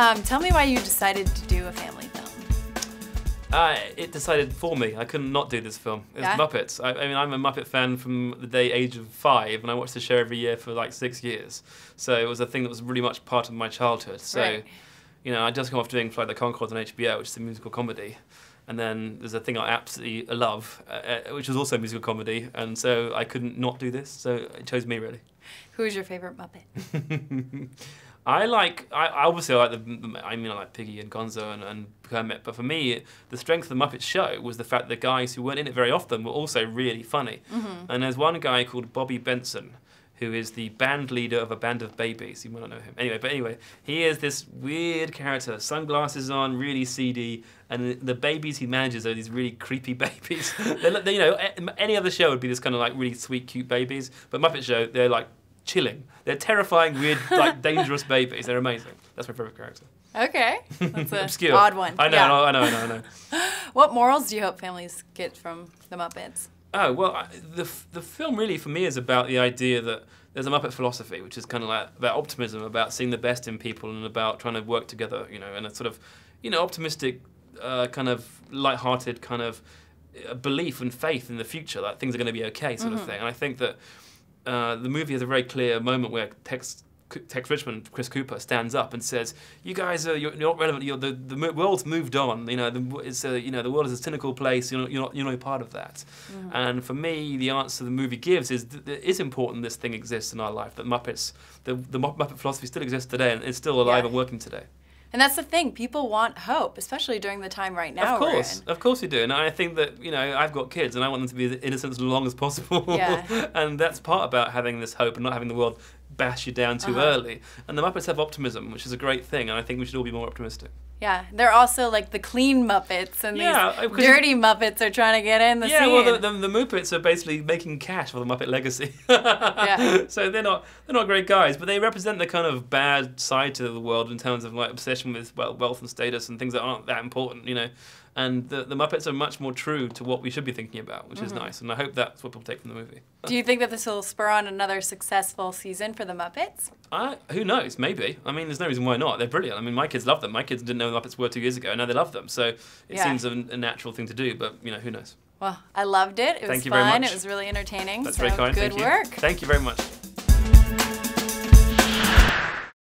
Um, tell me why you decided to do a family film. Uh, it decided for me. I couldn't not do this film. It's Yeah? Muppets. I, I mean, I'm a Muppet fan from the day age of five, and I watched the show every year for like six years. So it was a thing that was really much part of my childhood. So, Right. you know, I just come off doing Flight of the Conchords on HBO, which is a musical comedy. And then there's a thing I absolutely love, uh, uh, which was also a musical comedy. And so I couldn't not do this. So it chose me, really. Who is your favorite Muppet? I like. I I obviously I like the. I mean, I like Piggy and Gonzo and, and Kermit. But for me, the strength of the Muppet Show was the fact that the guys who weren't in it very often were also really funny. Mm-hmm. And there's one guy called Bobby Benson, who is the band leader of a band of babies. You might not know him. Anyway, but anyway, he is this weird character, sunglasses on, really seedy, and the, babies he manages are these really creepy babies. they're, you know, any other show would be this kind of like really sweet, cute babies, but Muppet Show, they're like chilling. They're terrifying, weird, like dangerous babies. They're amazing. That's my favorite character. Okay, that's an Obscure. odd one. I know, Yeah. I know, I know, I know. What morals do you hope families get from the Muppets? Oh well, I, the the film really for me is about the idea that there's a Muppet philosophy, which is kind of like about optimism, about seeing the best in people, and about trying to work together. You know, and a sort of, you know, optimistic, uh, kind of light-hearted kind of uh, belief and faith in the future that things are going to be okay, sort of thing. And I think that uh, the movie has a very clear moment where Tex. Tex Richman, Chris Cooper, stands up and says, "You guys are you're, you're not relevant. You're, the the world's moved on. You know, the, it's a, you know the world is a cynical place. You're not you're not, you're not part of that." And for me, the answer the movie gives is that it is important this thing exists in our life. That Muppets, the the Muppet philosophy still exists today and it's still alive Yeah. and working today. And that's the thing. People want hope, especially during the time right now. of course, of course we do. And I think that you know I've got kids and I want them to be as innocent as long as possible. Yeah. and that's part about having this hope and not having the world bash you down too Uh-huh. early. And the Muppets have optimism, which is a great thing. And I think we should all be more optimistic. Yeah, they're also like the clean Muppets, and Yeah, these 'cause- dirty Muppets are trying to get in the yeah, scene. well, the, the, the Moopets are basically making cash for the Muppet legacy. Yeah. So they're not they're not great guys, but they represent the kind of bad side to the world in terms of like obsession with well, wealth and status and things that aren't that important, you know. And the, the Muppets are much more true to what we should be thinking about, which Mm-hmm. is nice. And I hope that's what people take from the movie. Do you think that this will spur on another successful season for the Muppets? I, who knows? Maybe. I mean, there's no reason why not. They're brilliant. I mean, my kids love them. My kids didn't know the Muppets were two years ago, and now they love them. So it Yeah. seems a, a natural thing to do. But you know, who knows? Well, I loved it. It was Thank very fun. much. It was really entertaining. That's so very kind. Good Thank you. Thank you very much.